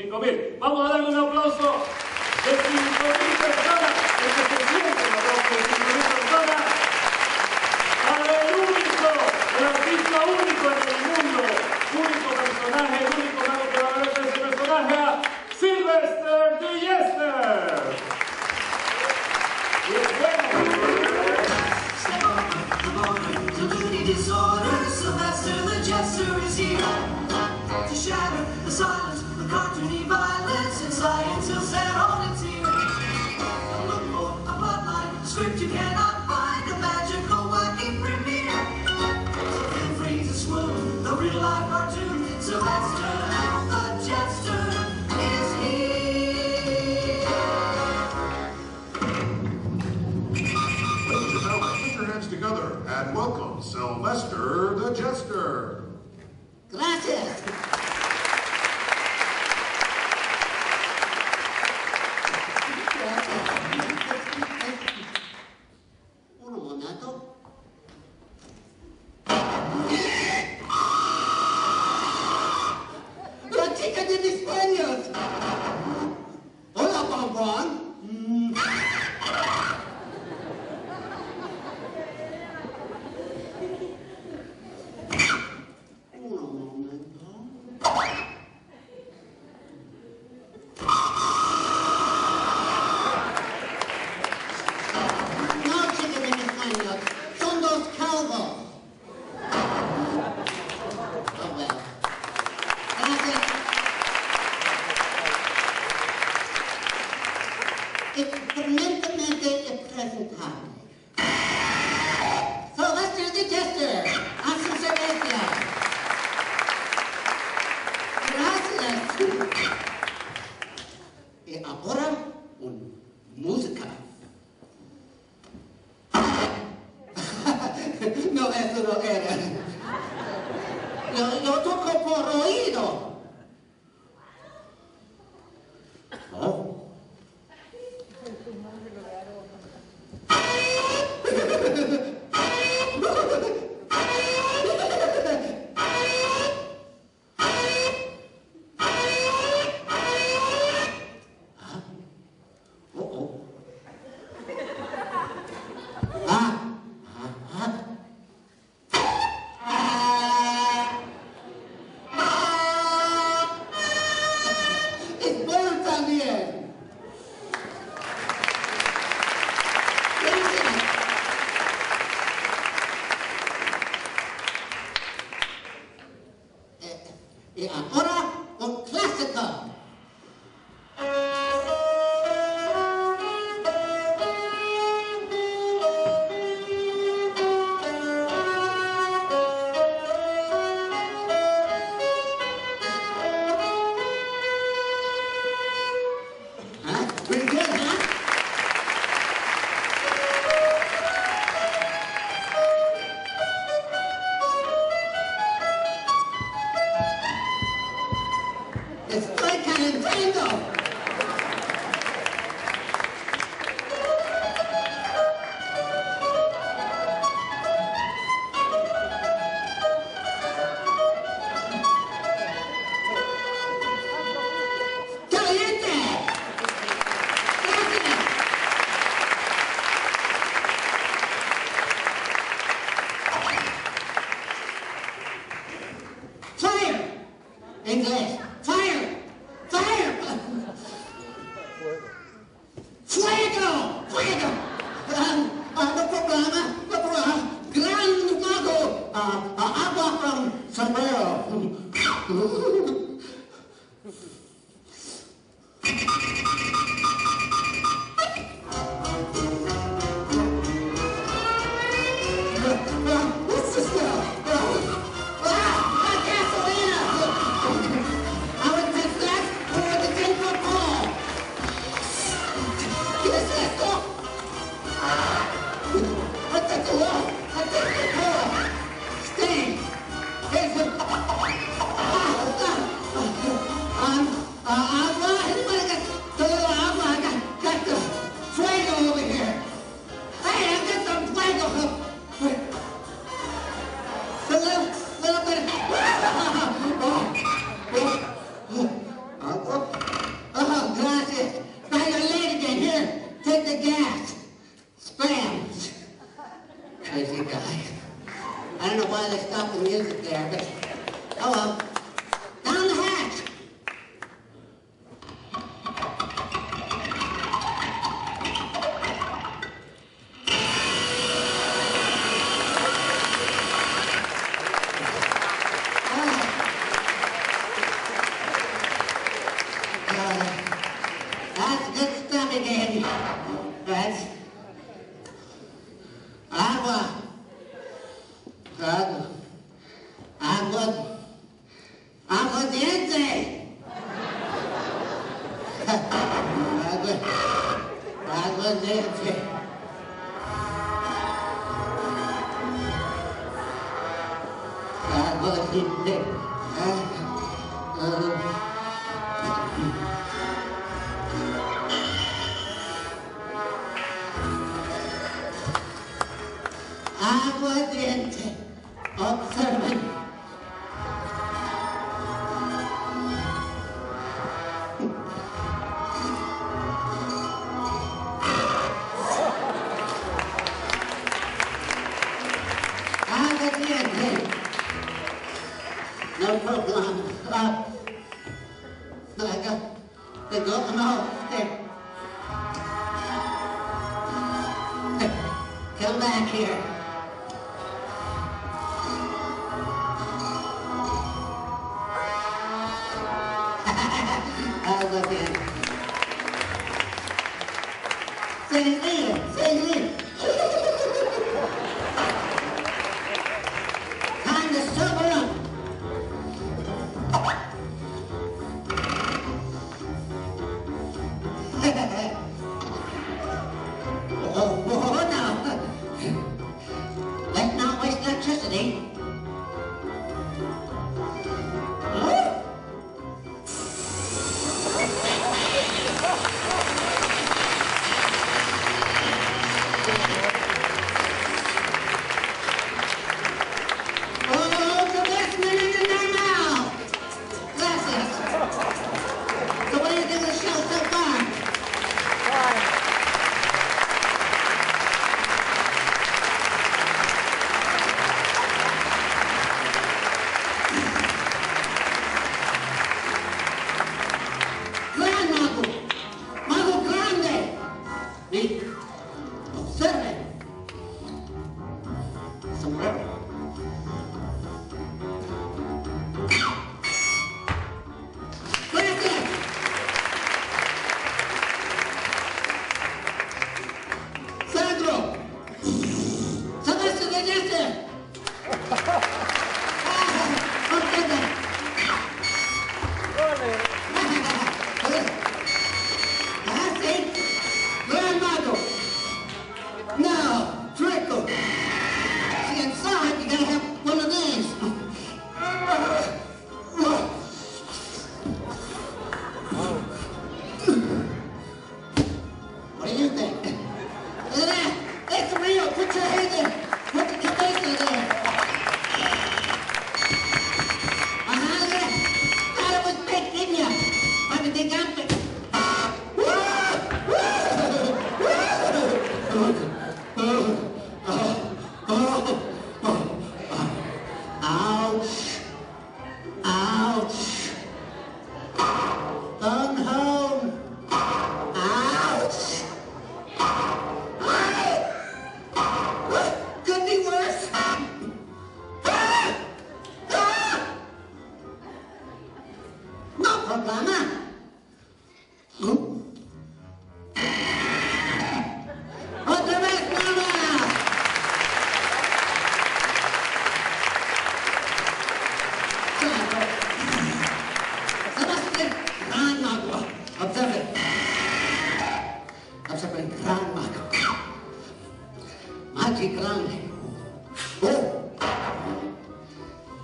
5.000. Vamos a darle un aplauso de 5.000 personas, el que se aplauso de 5.000 personas, para el único, el artista único en el mundo, único personaje, el único mago que va a ver ese personaje, Sylvester D. Yester. Y. Sylvester the Jester is here to shatter the silence. Jester the Jester. Gracias. Españols! Hola, tremendamente resultado. agua diente, observen. Buenos días.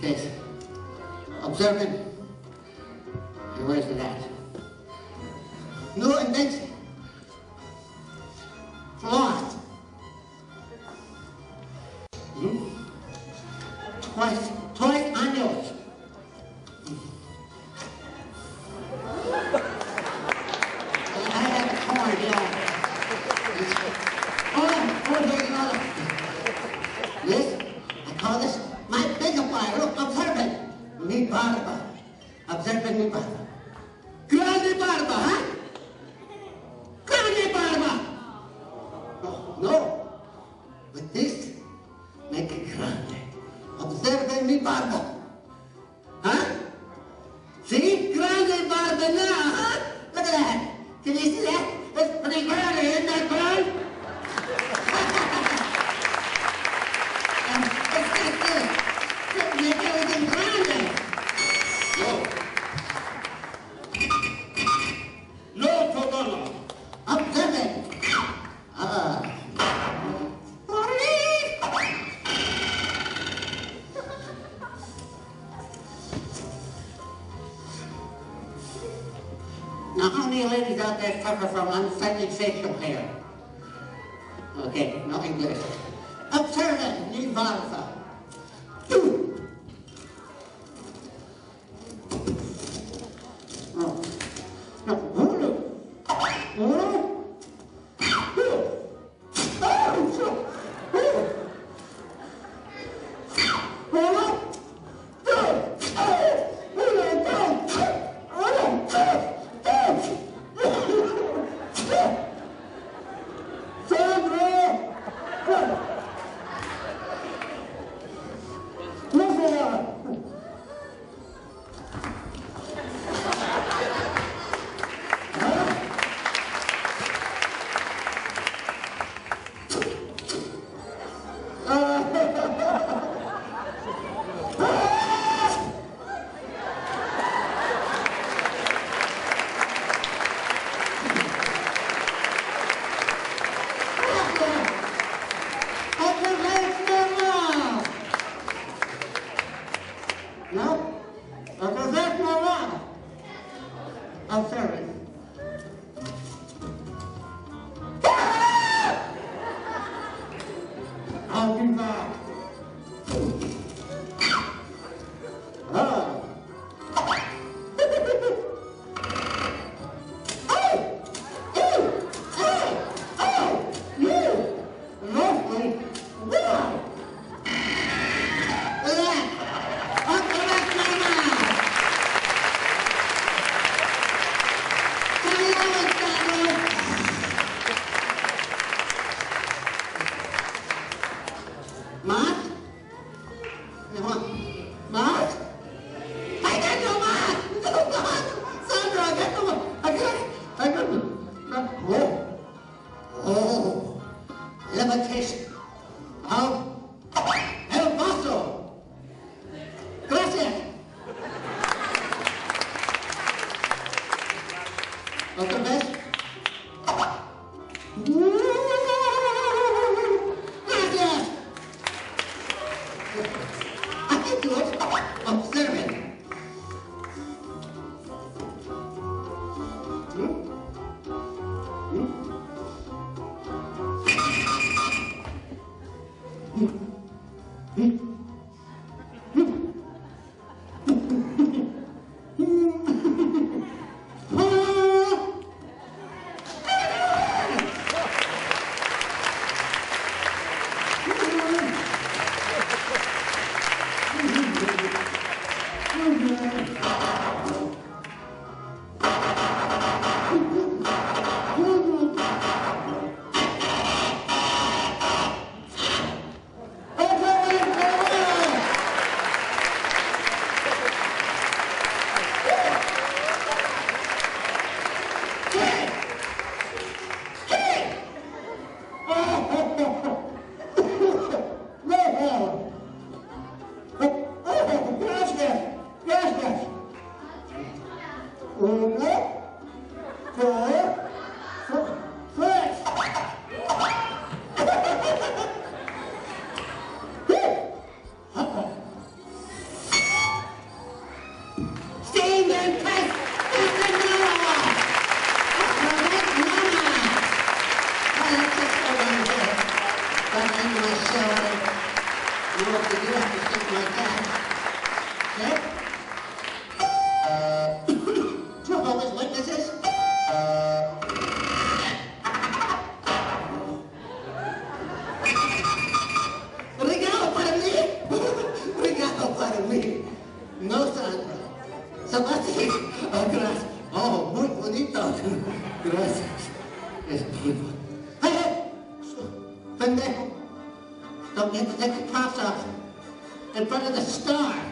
case. Observing, and where's the hat. No invention. Lost. Now, how many ladies out there suffer from unsightly facial hair? Okay, not English. Observant, need modify. ah, gracias. Oh, muy bonito. Gracias. Estivo. ¡Ay, pendejo! Don't get the pasta in front of the star.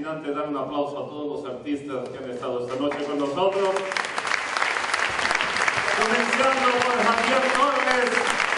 Sin dar un aplauso a todos los artistas que han estado esta noche con nosotros. Comenzando por Javier Torres,